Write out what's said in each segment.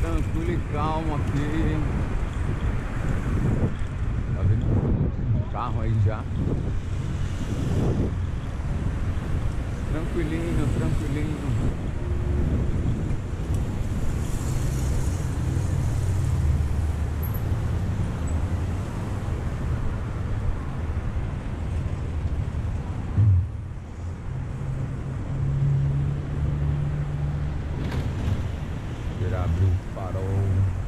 Tranquilo e calmo aqui. Tá vendo um carro aí já. Tranquilinho, tranquilinho. Gravação.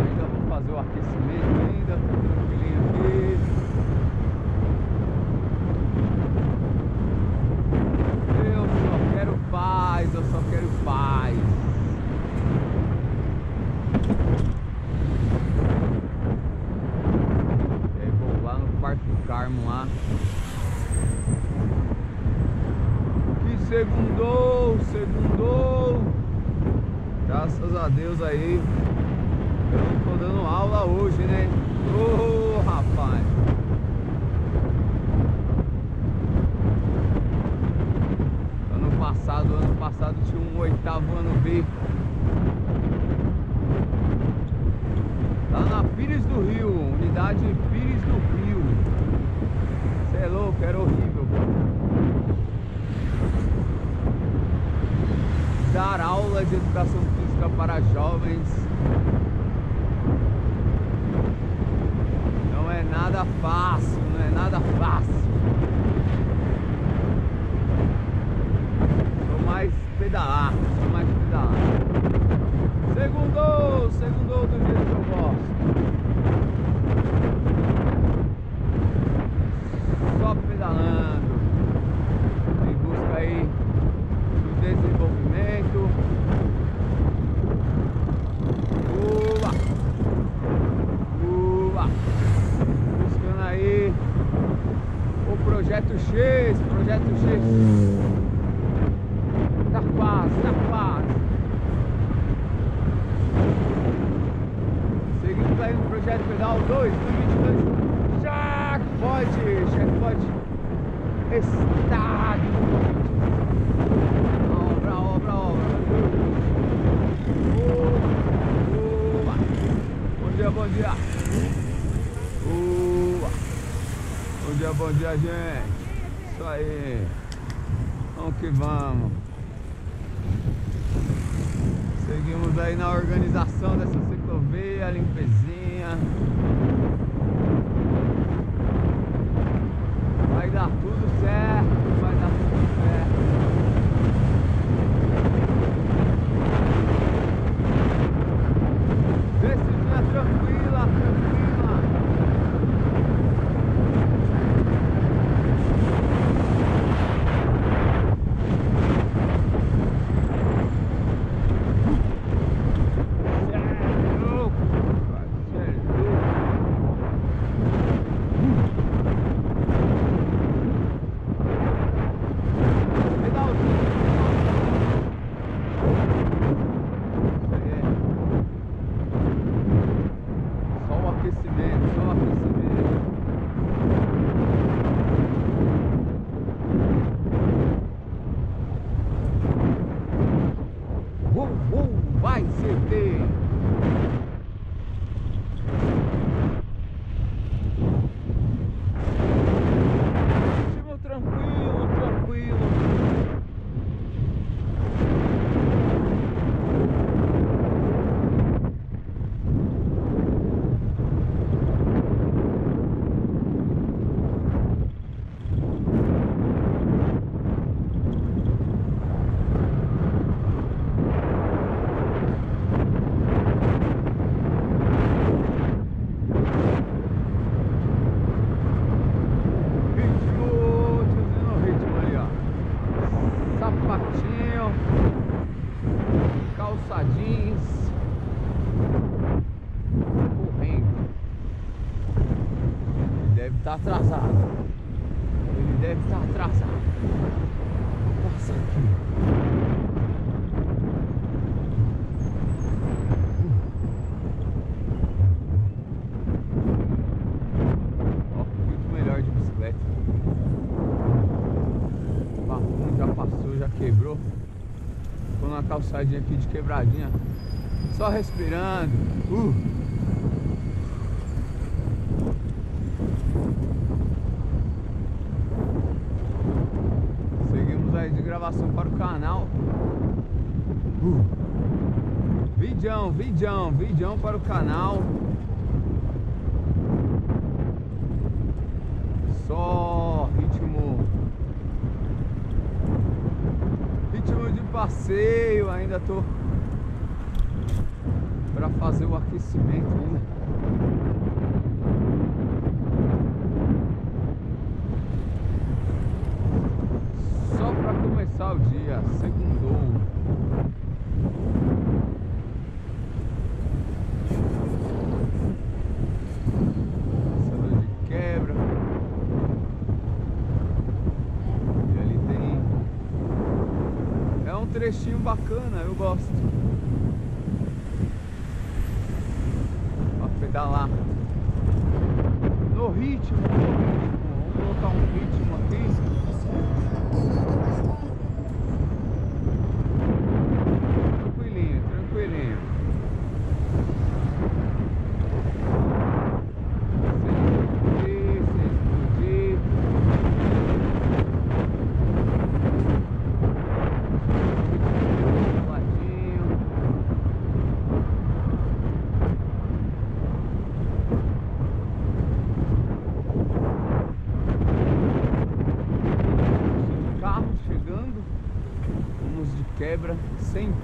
Ainda vou fazer o aquecimento ainda, tranquilinho aqui. Eu só quero paz, eu só quero paz. E aí vou lá no Parque do Carmo lá. segundou, segundou. Graças a Deus aí. Eu não tô dando aula hoje, né? Ô oh, rapaz. Ano passado, ano passado tinha um oitavo ano B. Lá na Pires do Rio, unidade Pires do Rio. Você é louco, era horrível, dar aula de educação física para jovens não é nada fácil, não é nada fácil. Sou mais pedalar, sou mais pedalar. Segundou, segundou do jeito que eu gosto. Só pedalando. Em busca aí do desenvolvimento. Ua! Ua! Buscando aí o projeto X, projeto X. Tá quase, tá quase. Seguindo aí no projeto pedal 2, 2022. Jackpot, jackpot. Estádio Obra, obra, obra. Boa. Bom dia, bom dia. Boa. Bom dia, bom dia, gente. Isso aí. Vamos que vamos. Seguimos aí na organização dessa ciclovia, limpezinha. Vai dar tudo certo, vai dar tudo certo. Decisão tranquila, tranquila. Cê é louco, rapaz, cê é louco. estar tá atrasado. Ele deve estar tá atrasado. Vou passar aqui. quebrou. Tô numa calçadinha aqui de quebradinha. Só respirando. Uh. Seguimos para o canal. Uh. Vidão, vidão, vidão para o canal. Só ritmo ritmo de passeio, ainda tô para fazer o aquecimento ainda. Só para começar o dia, segundou. trechinho bacana, eu gosto. Pra pedalar. No ritmo, no ritmo. Vamos colocar um ritmo aqui.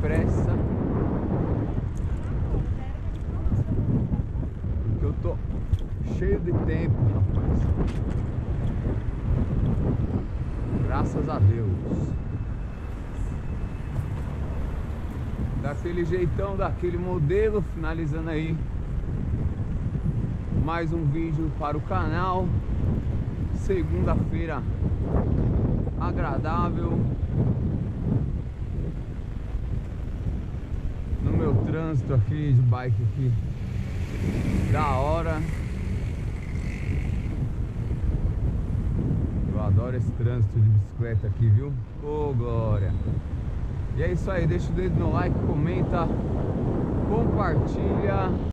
Pressa. Eu tô cheio de tempo, rapaz. Graças a Deus. Daquele jeitão, daquele modelo, finalizando aí mais um vídeo para o canal. Segunda-feira agradável. Meu trânsito aqui de bike aqui. Da hora. Eu adoro esse trânsito de bicicleta aqui, viu? Ô, oh, glória. E é isso aí, deixa o dedo no like, comenta, compartilha.